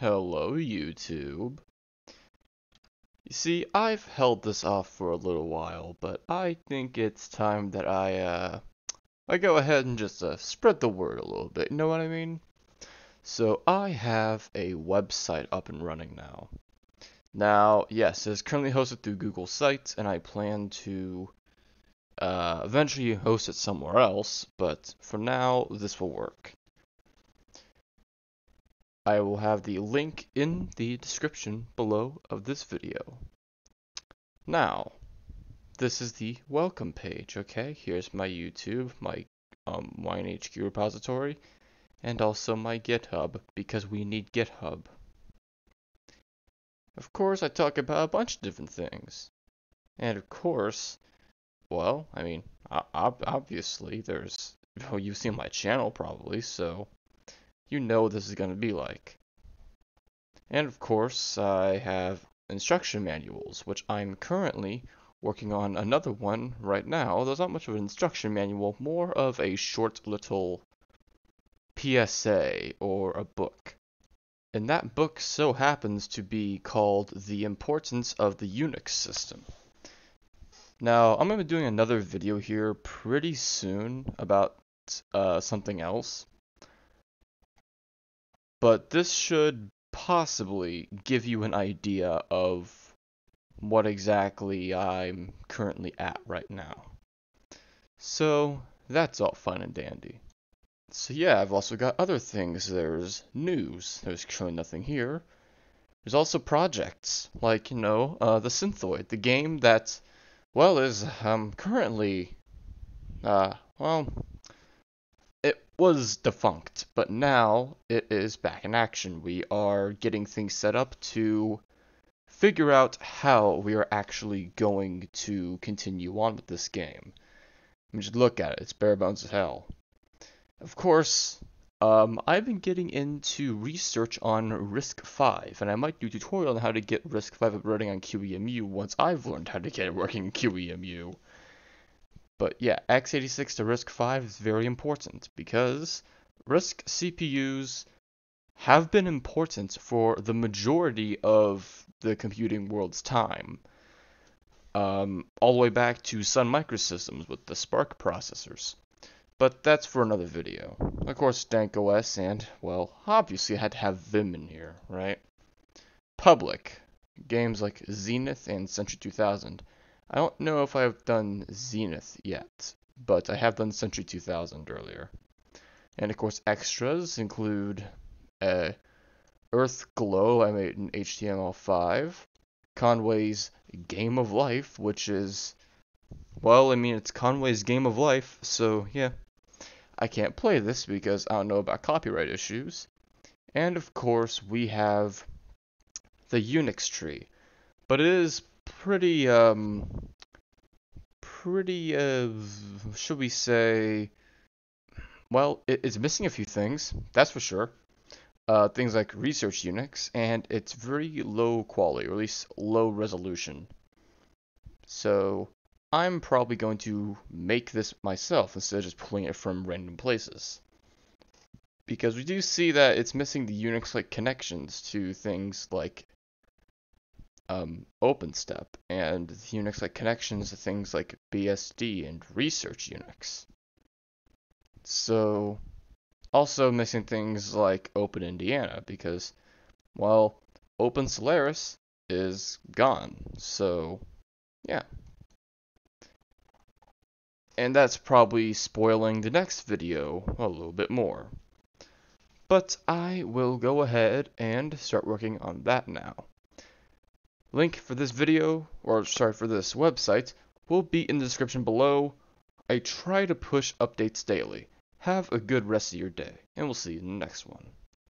Hello, YouTube. You see, I've held this off for a little while, but I think it's time that I, uh, I go ahead and just uh, spread the word a little bit, you know what I mean? So, I have a website up and running now. Now, yes, it is currently hosted through Google Sites, and I plan to uh, eventually host it somewhere else, but for now, this will work. I will have the link in the description below of this video. Now, this is the welcome page, okay? Here's my YouTube, my um, WineHQ repository, and also my GitHub, because we need GitHub. Of course, I talk about a bunch of different things. And of course, well, I mean, obviously, there's, well, you've seen my channel probably, so you know what this is going to be like. And of course, I have instruction manuals, which I'm currently working on another one right now. There's not much of an instruction manual, more of a short little PSA or a book. And that book so happens to be called The Importance of the Unix System. Now, I'm going to be doing another video here pretty soon about uh, something else. But this should possibly give you an idea of what exactly I'm currently at right now. So, that's all fun and dandy. So yeah, I've also got other things. There's news. There's currently nothing here. There's also projects, like, you know, uh, the Synthoid, the game that, well, is um, currently, uh, well, was defunct, but now it is back in action. We are getting things set up to figure out how we are actually going to continue on with this game. I mean, just look at it, it's bare bones as hell. Of course, um, I've been getting into research on RISC-V, and I might do a tutorial on how to get RISC-V up running on QEMU once I've learned how to get it working in QEMU. But yeah, x86 to RISC-V is very important because RISC CPUs have been important for the majority of the computing world's time. Um, all the way back to Sun Microsystems with the SPARC processors. But that's for another video. Of course, Dank OS and, well, obviously I had to have Vim in here, right? Public. Games like Zenith and Century 2000 I don't know if I've done Zenith yet, but I have done Century 2000 earlier. And of course, extras include uh, Earth Glow I made in HTML5, Conway's Game of Life, which is, well, I mean, it's Conway's Game of Life, so yeah. I can't play this because I don't know about copyright issues. And of course, we have the Unix tree. But it is pretty, um, pretty, uh, should we say, well, it, it's missing a few things, that's for sure. Uh, things like research Unix, and it's very low quality, or at least low resolution. So, I'm probably going to make this myself instead of just pulling it from random places. Because we do see that it's missing the Unix-like connections to things like um, OpenStep and Unix like connections to things like BSD and Research Unix. So, also missing things like Open Indiana because, well, Open Solaris is gone. So, yeah. And that's probably spoiling the next video a little bit more. But I will go ahead and start working on that now. Link for this video, or sorry, for this website, will be in the description below. I try to push updates daily. Have a good rest of your day, and we'll see you in the next one.